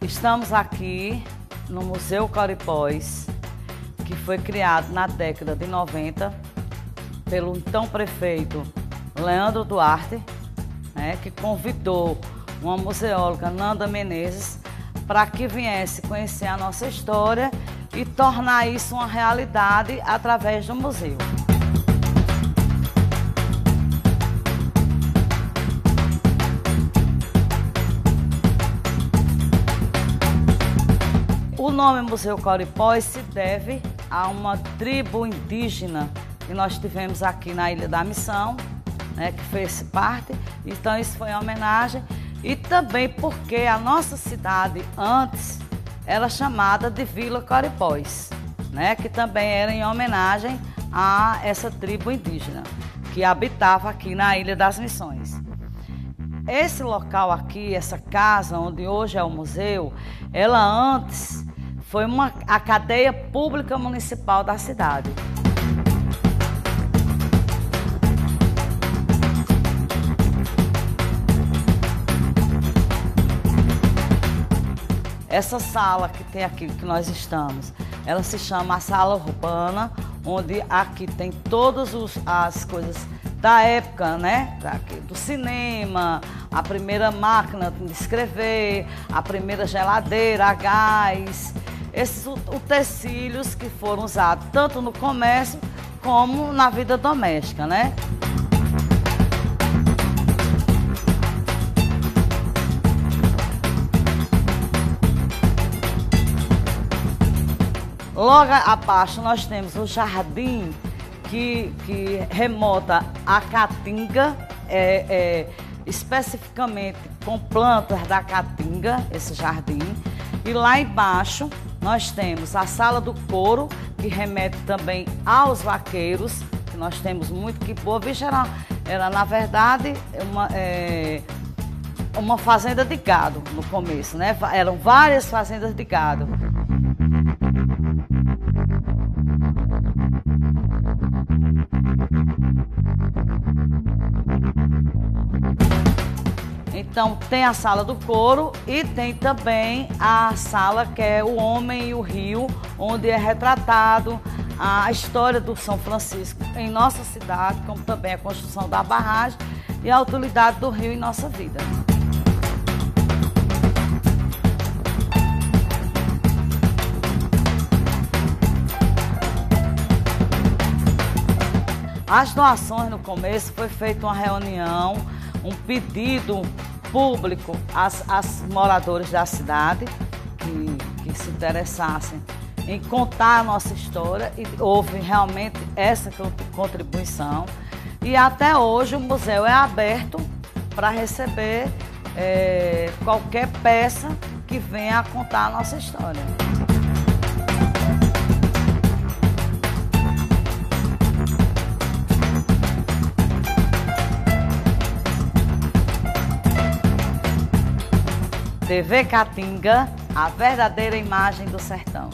Estamos aqui no Museu Coripós, que foi criado na década de 90 pelo então prefeito Leandro Duarte, né, que convidou uma museóloga, Nanda Menezes, para que viesse conhecer a nossa história e tornar isso uma realidade através do museu. O nome Museu Coripós se deve a uma tribo indígena que nós tivemos aqui na Ilha da Missão, né, que fez parte. Então isso foi uma homenagem e também porque a nossa cidade antes era chamada de Vila Coripós, né, que também era em homenagem a essa tribo indígena que habitava aqui na Ilha das Missões. Esse local aqui, essa casa onde hoje é o museu, ela antes foi uma, a cadeia pública municipal da cidade. Essa sala que tem aqui, que nós estamos, ela se chama a sala urbana, onde aqui tem todas as coisas da época, né? Do cinema, a primeira máquina de escrever, a primeira geladeira a gás, esses utensílios que foram usados tanto no comércio como na vida doméstica, né? Logo abaixo nós temos o jardim que, que remota a caatinga, é, é, especificamente com plantas da caatinga, esse jardim. E lá embaixo nós temos a sala do couro, que remete também aos vaqueiros, que nós temos muito que Boa Vista era, era na verdade, uma, é, uma fazenda de gado no começo, né? Eram várias fazendas de gado. Então tem a sala do couro e tem também a sala que é o Homem e o Rio, onde é retratado a história do São Francisco em nossa cidade, como também a construção da barragem e a utilidade do rio em nossa vida. As doações no começo foi feita uma reunião, um pedido público às, às moradores da cidade que, que se interessassem em contar a nossa história e houve realmente essa contribuição. E até hoje o museu é aberto para receber é, qualquer peça que venha a contar a nossa história. TV Catinga, a verdadeira imagem do sertão.